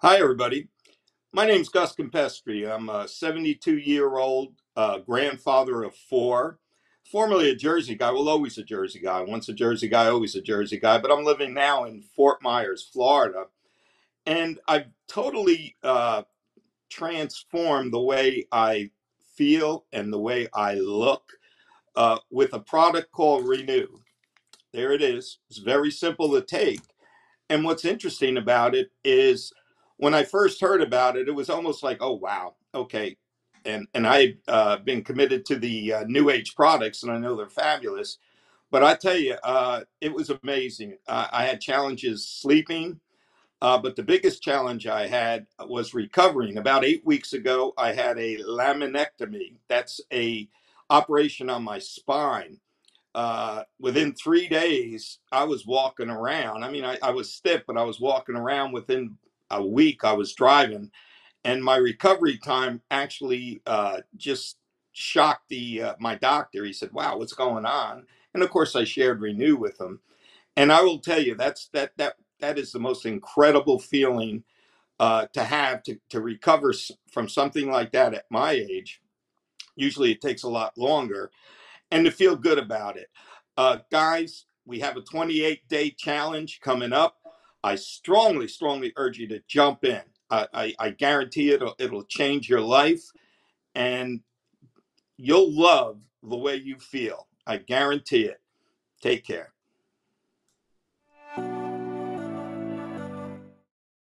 Hi, everybody. My name's Gus Campestre. I'm a 72 year old uh, grandfather of four, formerly a Jersey guy. Well, always a Jersey guy. Once a Jersey guy, always a Jersey guy. But I'm living now in Fort Myers, Florida. And I've totally uh, transformed the way I feel and the way I look uh, with a product called Renew. There it is. It's very simple to take and what's interesting about it is when I first heard about it, it was almost like, oh wow, okay. And and I've uh, been committed to the uh, new age products, and I know they're fabulous. But I tell you, uh, it was amazing. Uh, I had challenges sleeping, uh, but the biggest challenge I had was recovering. About eight weeks ago, I had a laminectomy. That's a operation on my spine uh, within three days, I was walking around. I mean, I, I was stiff, but I was walking around within a week. I was driving, and my recovery time actually uh, just shocked the uh, my doctor. He said, "Wow, what's going on?" And of course, I shared Renew with him, and I will tell you that's that that that is the most incredible feeling uh, to have to to recover from something like that at my age. Usually, it takes a lot longer and to feel good about it. Uh, guys, we have a 28 day challenge coming up. I strongly, strongly urge you to jump in. I, I, I guarantee it'll, it'll change your life and you'll love the way you feel. I guarantee it. Take care.